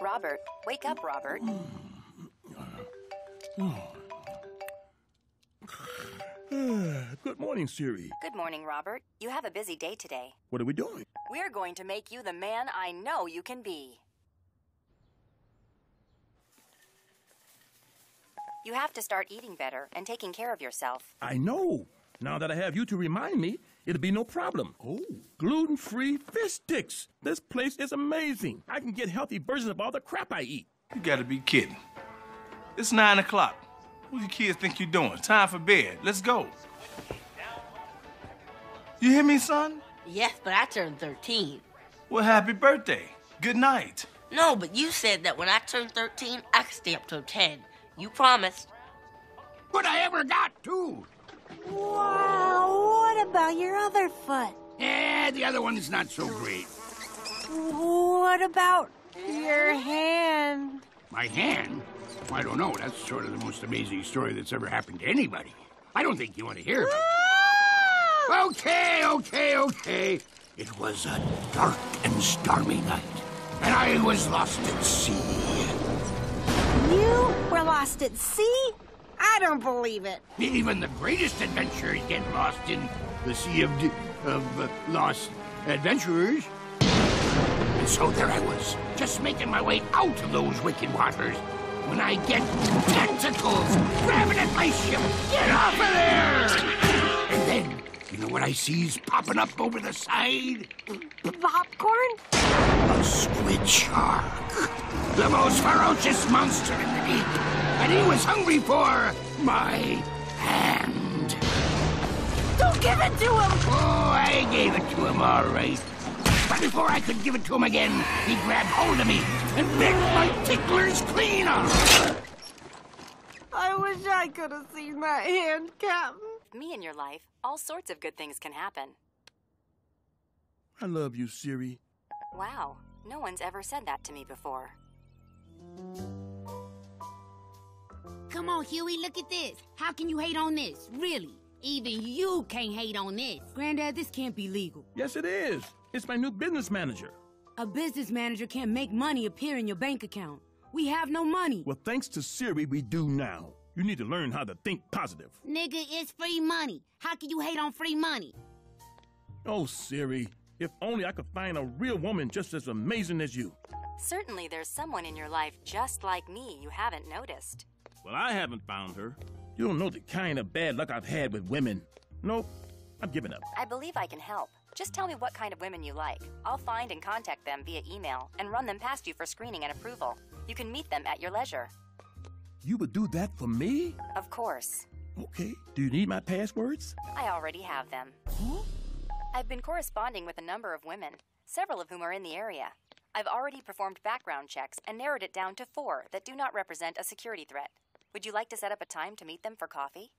Robert, wake up, Robert. Good morning, Siri. Good morning, Robert. You have a busy day today. What are we doing? We're going to make you the man I know you can be. You have to start eating better and taking care of yourself. I know. Now that I have you to remind me, it'll be no problem. Oh. Gluten free fish sticks. This place is amazing. I can get healthy versions of all the crap I eat. You gotta be kidding. It's nine o'clock. What do you kids think you're doing? Time for bed. Let's go. You hear me, son? Yes, but I turned 13. Well, happy birthday. Good night. No, but you said that when I turned 13, I could stay up till 10. You promised. What I ever got, too. Wow, what about your other foot? Eh, the other one's not so great. What about your hand? My hand? I don't know. That's sort of the most amazing story that's ever happened to anybody. I don't think you want to hear it. Okay, okay, okay. It was a dark and stormy night, and I was lost at sea. You were lost at sea? I don't believe it. Even the greatest adventurers get lost in the sea of, of uh, lost adventurers. And so there I was, just making my way out of those wicked waters, when I get tentacles grabbing at my ship. Get off of there! And then, you know what I sees popping up over the side? Popcorn? A squid shark. The most ferocious monster in the deep. And he was hungry for my hand. Don't give it to him! Oh, I gave it to him all right. But before I could give it to him again, he grabbed hold of me and bit my ticklers clean off. I wish I could have seen that hand, Captain. With me in your life, all sorts of good things can happen. I love you, Siri. Wow, no one's ever said that to me before. Come on, Huey, look at this. How can you hate on this? Really? Even you can't hate on this. Granddad, this can't be legal. Yes, it is. It's my new business manager. A business manager can't make money appear in your bank account. We have no money. Well, thanks to Siri, we do now. You need to learn how to think positive. Nigga, it's free money. How can you hate on free money? Oh, Siri, if only I could find a real woman just as amazing as you. Certainly, there's someone in your life just like me you haven't noticed. Well, I haven't found her. You don't know the kind of bad luck I've had with women. Nope, I'm giving up. I believe I can help. Just tell me what kind of women you like. I'll find and contact them via email and run them past you for screening and approval. You can meet them at your leisure. You would do that for me? Of course. Okay. Do you need my passwords? I already have them. I've been corresponding with a number of women, several of whom are in the area. I've already performed background checks and narrowed it down to four that do not represent a security threat. Would you like to set up a time to meet them for coffee?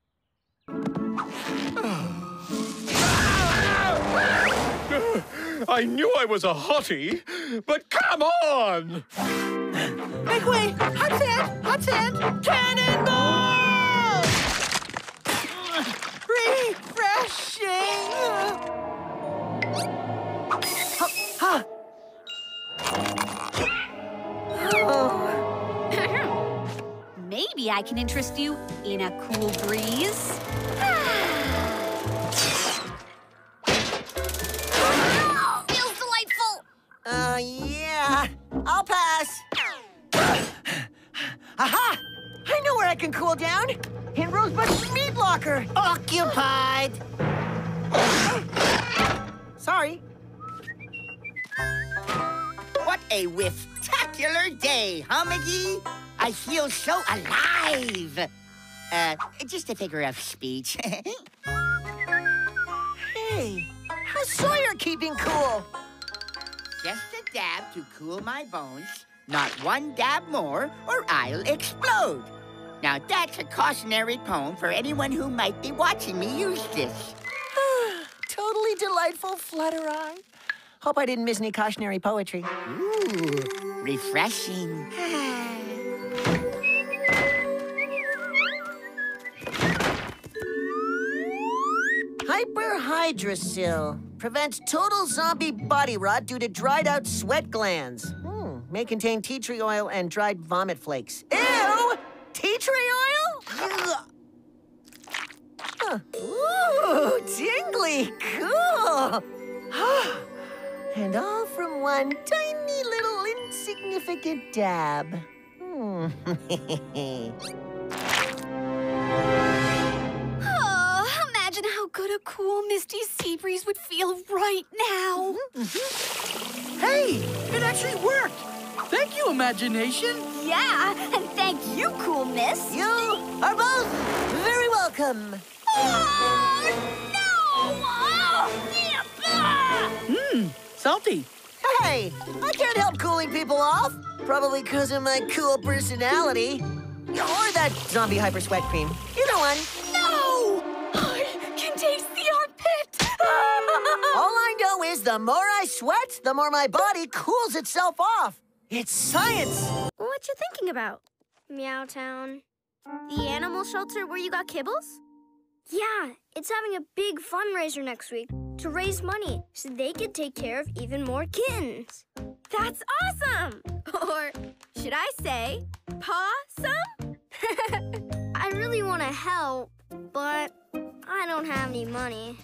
I knew I was a hottie, but come on! Make way! Hot sand! Hot sand! Cannonball! Refreshing! Huh, oh. Maybe I can interest you in a cool breeze. Feels delightful. Uh, yeah. I'll pass. Aha! I know where I can cool down. In Rosebud's meat locker. Occupied. Sorry. What a whifftacular day, huh, McGee? I feel so alive. Uh, just a figure of speech. Hey, how's Sawyer keeping cool? just a dab to cool my bones. Not one dab more, or I'll explode. Now that's a cautionary poem for anyone who might be watching me use this. totally delightful, Flutter Eye. Hope I didn't miss any cautionary poetry. Ooh, refreshing. Hyperhydrosil prevents total zombie body rot due to dried out sweat glands. Hmm. may contain tea tree oil and dried vomit flakes. Ew! Tea tree oil? Huh. Ooh, tingly, cool. and all from one tiny little insignificant dab. Hmm. Good a cool misty sea breeze would feel right now. Mm-hmm, mm-hmm. Hey, it actually worked. Thank you, imagination. Yeah, and thank you, cool miss. You are both very welcome. Oh, no! Oh! Mmm, salty. Hey, I can't help cooling people off. Probably because of my cool personality. Or that zombie hyper sweat cream. Either one. No! I can taste the armpit. All I know is the more I sweat, the more my body cools itself off. It's science. What you thinking about? Meowtown. The animal shelter where you got kibbles? Yeah, it's having a big fundraiser next week to raise money so they could take care of even more kittens. That's awesome! Or should I say, pawsome? I really want to help, but I don't have any money.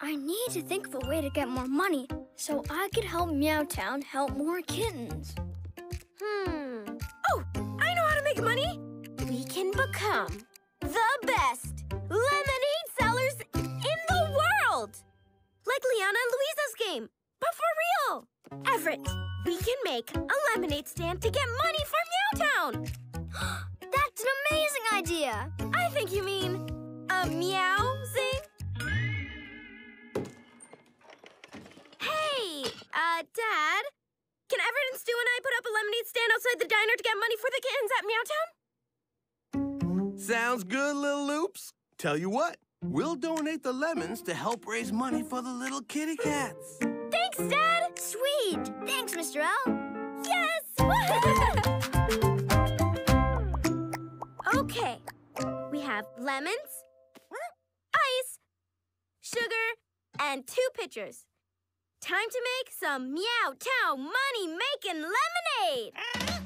I need to think of a way to get more money so I could help Meowtown help more kittens. Hmm. Oh, I know how to make money! We can become idea! I think you mean a meowsing? Hey, uh, Dad, can Everett and Stu and I put up a lemonade stand outside the diner to get money for the kittens at Meowtown? Sounds good, little loops. Tell you what, we'll donate the lemons to help raise money for the little kitty cats. Thanks, Dad! Sweet! Thanks, Mr. L. Yes! okay, we have lemons, ice, sugar, and two pitchers. Time to make some Meow Town money making lemonade! Ah.